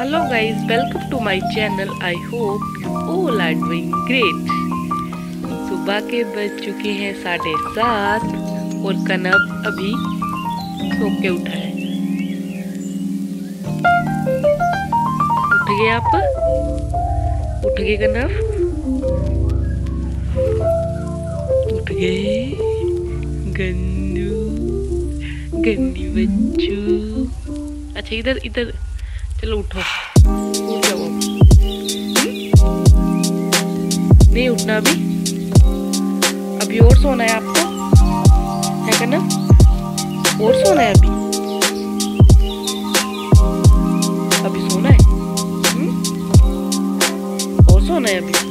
Hello guys, welcome to my channel. I hope you all are doing great. सुबह के बज चुके हैं साढ़े सात और कनब अभी सो के उठा है। उठ गए आप? उठ गए कनब? उठ गए गन्नू गन्नी बच्चू। अच्छा इधर इधर। चलो उठो। उठ जाओ। नहीं उठना अभी। अभी और सोना है आपको। है क्या ना? और सोना है अभी। अभी सोना है? हुँ? और सोना है अभी।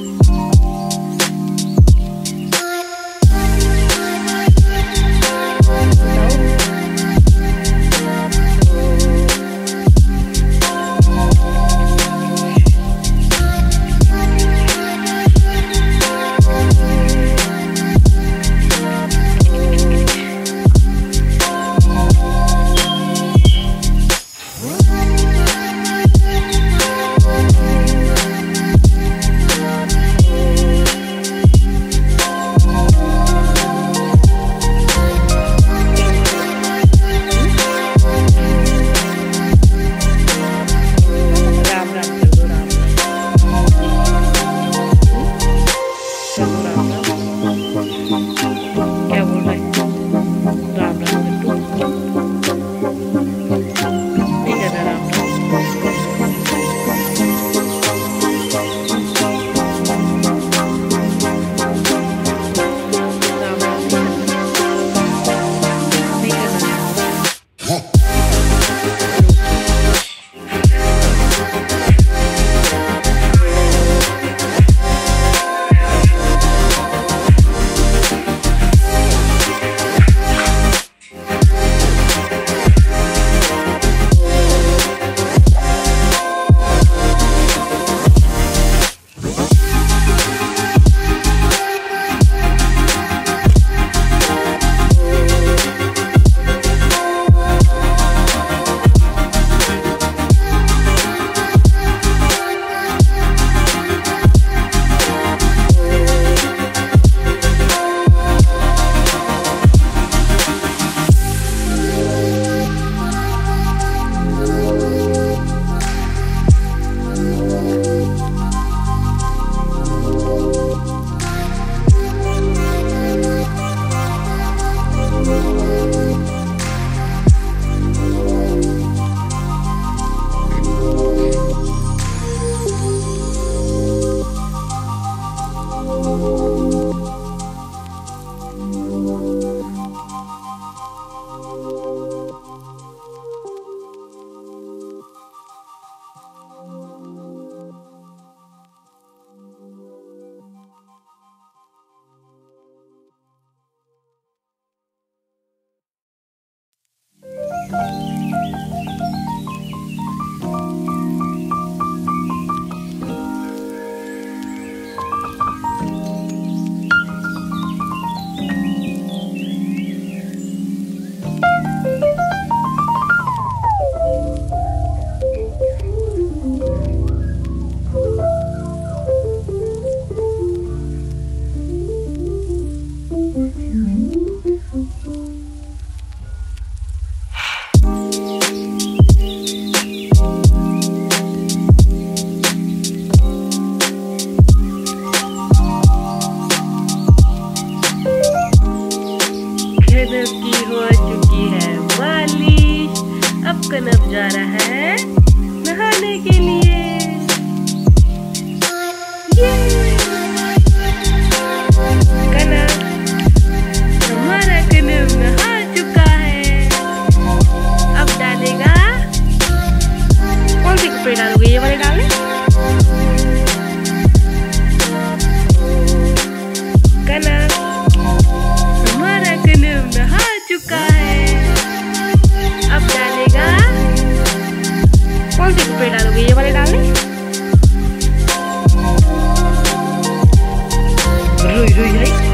对对对。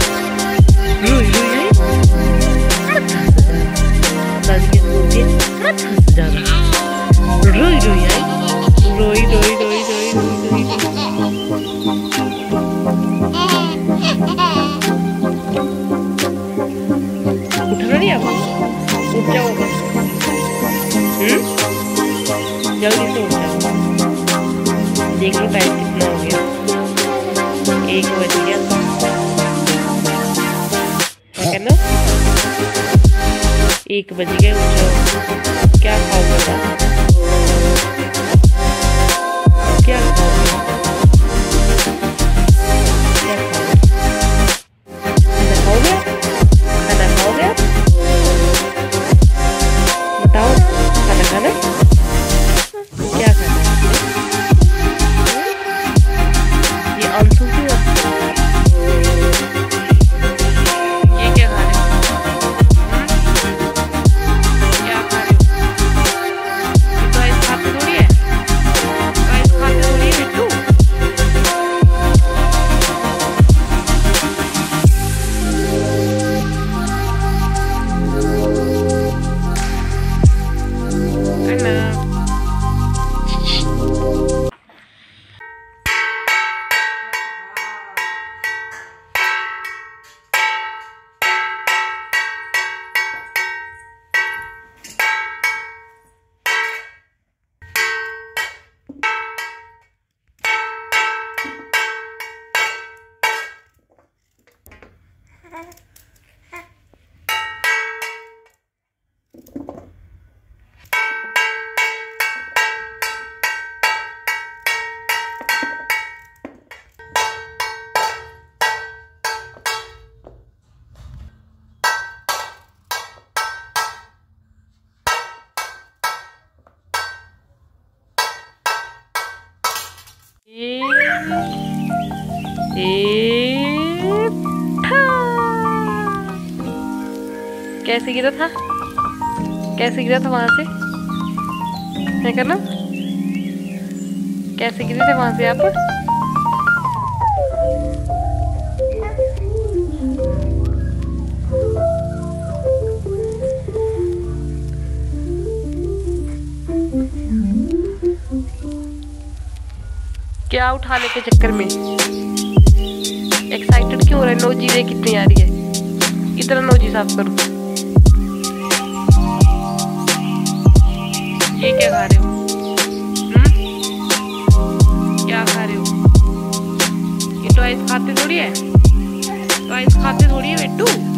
एक बज गए क्या खाओ क्या E कैसे गिरा था? कैसे गिरा था वहाँ से? है करना कैसे गिरे थे वहाँ से आप? क्या उठाने के चक्कर में? एक्साइटेड क्यों हो रहा है? नोजी रे कितनी आ रही है? इतना नोजी साफ़ करो ये क्या खा रहे हो? हम्म? क्या खा रहे हो? ये टॉयज खाते थोड़ी है। टॉयज खाते थोड़ी है, बेटू?